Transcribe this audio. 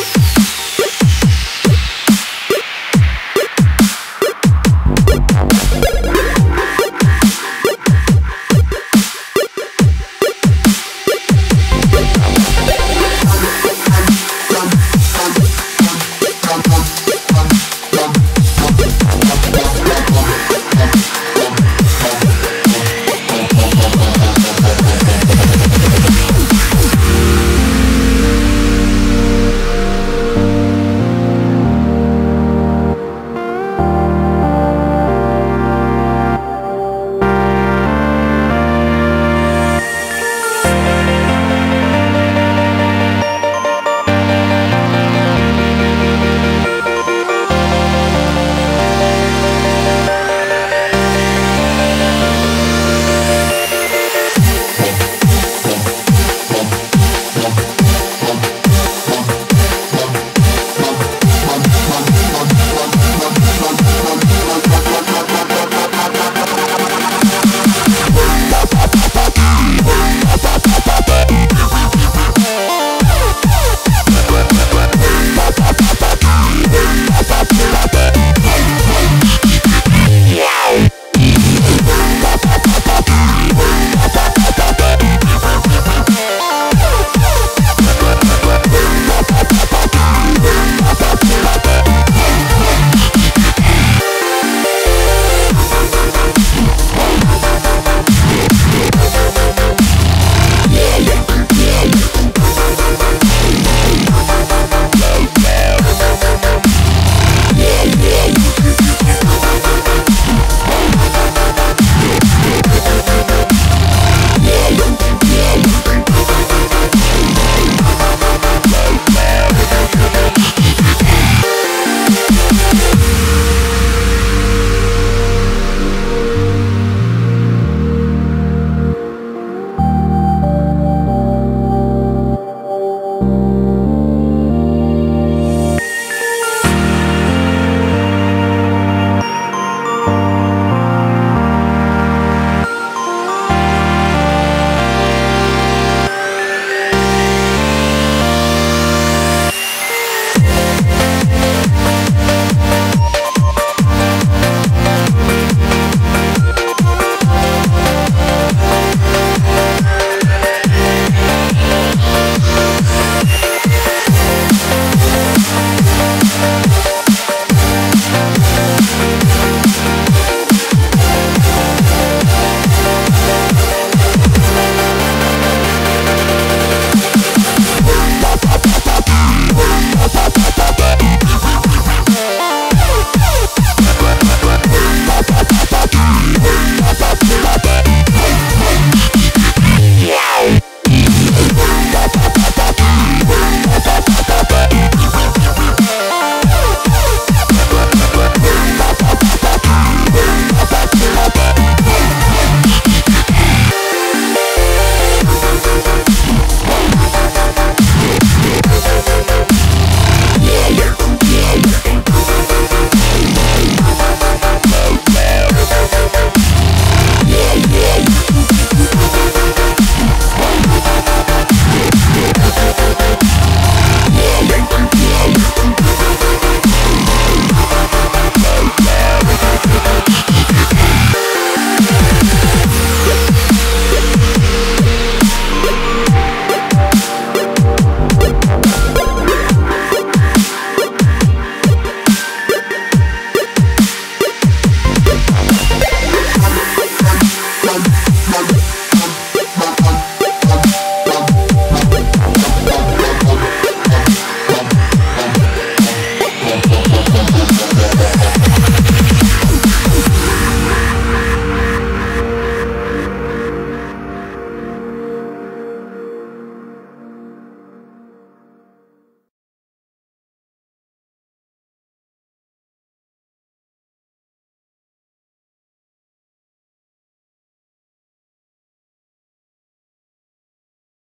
Bye.